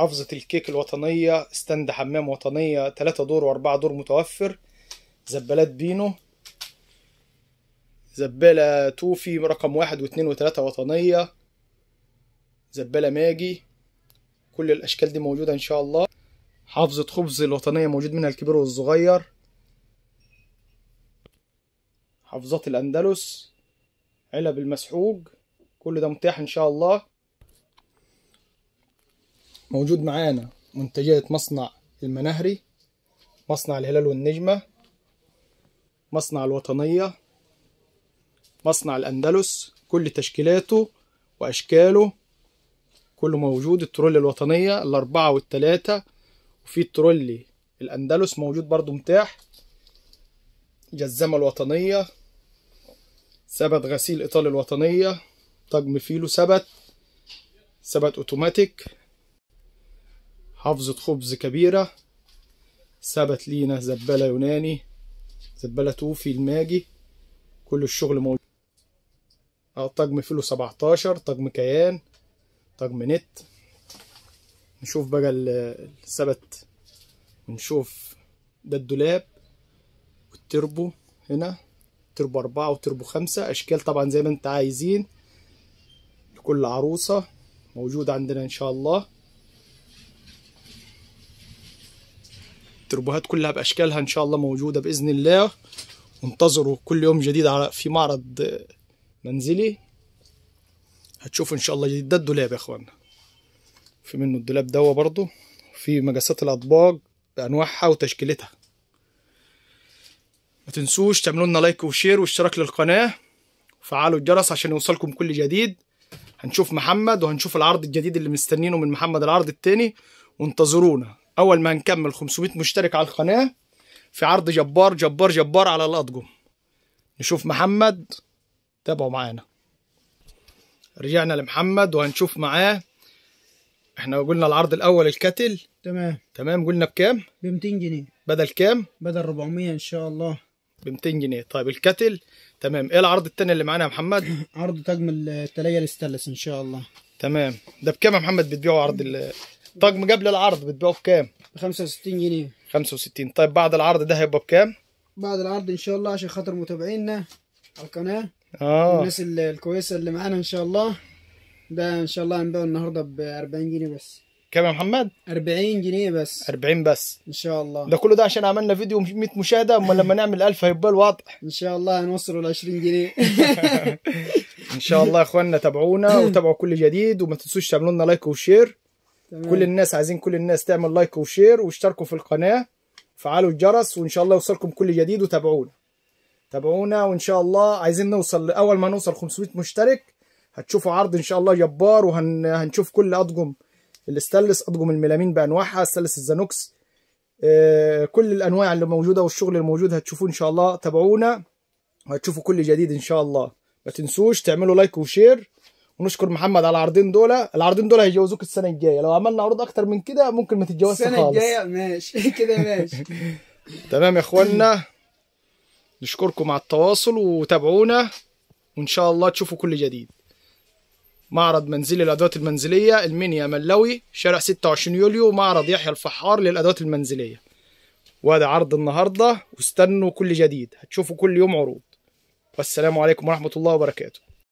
حافظة الكيك الوطنية استند حمام وطنية تلاتة دور وأربعة دور متوفر. زبالات بينو. زبالة توفي رقم واحد واثنين وثلاثة وطنية. زبالة ماجي. كل الأشكال دي موجودة إن شاء الله. حافظة خبز الوطنية موجود منها الكبير والصغير. حافظات الأندلس. علب المسحوق كل ده متاح إن شاء الله. موجود معانا منتجات مصنع المناهري مصنع الهلال والنجمة مصنع الوطنية مصنع الأندلس كل تشكيلاته وأشكاله كله موجود. الترولي الوطنية الأربعة والتلاتة وفي الترولي الأندلس موجود برضو متاح. جزمة الوطنية سبت غسيل إيطالي الوطنية طقم فيلو سبت سبت أوتوماتيك. حافظة خبز كبيرة. سبت لينا زبالة يوناني. زبالة توفي الماجي. كل الشغل موجود. آه طقم فيلو 17 طقم كيان طقم نت. نشوف بقى ال- السبت ونشوف ده الدولاب والتربو هنا. تربو أربعة وتربو خمسة. أشكال طبعا زي ما أنت عايزين. لكل عروسة. موجود عندنا إن شاء الله. التربوهات كلها بأشكالها إن شاء الله موجودة بإذن الله. وانتظروا كل يوم جديد على في معرض منزلي. هتشوفوا إن شاء الله جديد. ده الدولاب يا إخوانا في منه الدولاب دوا برضو في مقاسات الأطباق بأنواعها وتشكيلتها. ما تنسوش تعملوا لنا like و share واشتراك للقناة. وفعلوا الجرس عشان يوصلكم كل جديد. هنشوف محمد وهنشوف العرض الجديد اللي مستنينه من محمد العرض التاني. وانتظرونا. أول ما نكمل 500 مشترك على القناة في عرض جبار جبار جبار على الأطقم. نشوف محمد. تابعوا معانا. رجعنا لمحمد وهنشوف معاه. إحنا قلنا العرض الأول الكتل. تمام. تمام. قلنا بكام؟ ب 200 جنيه. بدل كام؟ بدل 400 إن شاء الله. ب 200 جنيه. طيب الكتل. تمام. إيه العرض التاني اللي معانا يا محمد؟ عرض طقم التلاجة الاستانلس إن شاء الله. تمام. ده بكام يا محمد؟ بتبيعوا عرض ال- طقم قبل العرض بتبيعه بكام؟ ب 65 جنيه. 65 طيب بعد العرض ده هيبقى بكام؟ بعد العرض إن شاء الله عشان خاطر متابعينا على القناة. آه. الناس ال- الكويسة اللي معانا إن شاء الله. ده إن شاء الله هنبيعه النهارده ب 40 جنيه بس. كام يا محمد؟ 40 جنيه بس. 40 بس. إن شاء الله. ده كله ده عشان عملنا فيديو 100 مشاهدة؟ اما لما نعمل 1000 هيبقى الوضع إن شاء الله هنوصله ل 20 جنيه. إن شاء الله يا إخواننا تابعونا وتابعوا كل جديد وما تنسوش تعملوا لنا like و share. تمام. كل الناس عايزين كل الناس تعمل like و share واشتركوا في القناة فعلوا الجرس وإن شاء الله يوصلكم كل جديد وتابعونا تابعونا وإن شاء الله عايزين نوصل أول ما نوصل 500 مشترك هتشوفوا عرض إن شاء الله جبار وهنشوف كل أطقم الاستانلس أطقم الميلامين بأنواعها استانلس الزانوكس آه، كل الأنواع اللي موجودة والشغل الموجود هتشوفوه إن شاء الله تابعونا وهتشوفوا كل جديد إن شاء الله ما تنسوش تعملوا like و share ونشكر محمد على العرضين دول. العرضين دول هيجوزوك السنة الجاية. لو عملنا عروض أكتر من كده ممكن ما تتجوزش السنة خالص. الجاية ماشي. كده ماشي. تمام يا اخوانا نشكركم على التواصل وتابعونا. وإن شاء الله تشوفوا كل جديد. معرض منزلي للأدوات المنزلية المنيا ملوي شارع 26 يوليو معرض يحيى الفحار للأدوات المنزلية. وهذا عرض النهارده. واستنوا كل جديد. هتشوفوا كل يوم عروض. والسلام عليكم ورحمة الله وبركاته.